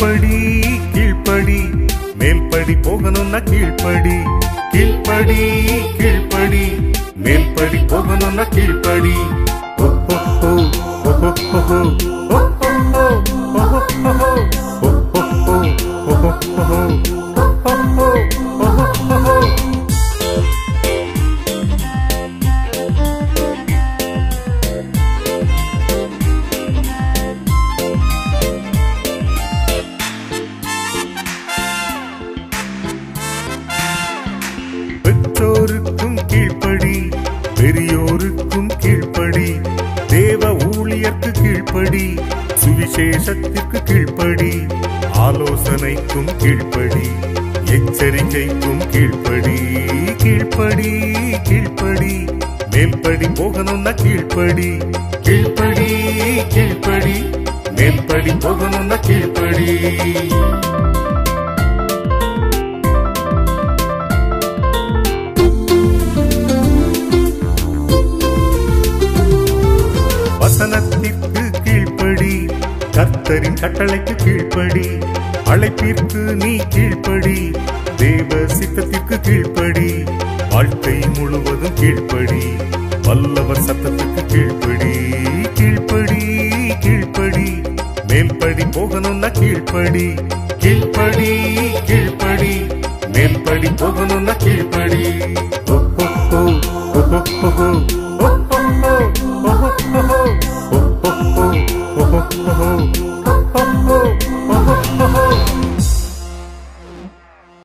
மேல்படி கீழ்ப்படி மேல்படி போகணும்னா கீழ்ப்படி கீழ்ப்படி கீழ்ப்படி மேல்படி போகணும்னா கீழ்ப்படி Oh, oh, oh. பெற்றோருக்கும் கீழ்ப்படி பெரியோருக்கும் கீழ்ப்படி தேவ ஊழியர்க்கு கீழ்ப்படி சுவிசேஷத்திற்கு கீழ்ப்படி ஆலோசனைக்கும் கீழ்ப்படி எச்சரிக்கைக்கும் கீழ்ப்படி கீழ்ப்படி கீழ்ப்படி மேல்படி போகணும்னா கீழ்ப்படி கீழ்ப்படி கீழ்ப்படி மேல்படி போகணும்னா கீழ்ப்படி. வசனத்திற்கு கீழ்ப்படி கர்த்தரின் கட்டளைக்கு கீழ்ப்படி அழைப்பிற்கு நீ கீழ்ப்படி தேவ சித்தத்திற்கு கீழ்ப்படி வாழ்க்கை முழுவதும் கீழ்ப்படி வல்லவர் சத்தத்துக்கு கீழ்ப்படி கீழ்ப்படி கீழ்ப்படி மேல்படி போகணும்னா கீழ்ப்படி கீழ்ப்படி கீழ்ப்படி மேல்படி போகணும்னா கீழ்ப்படி.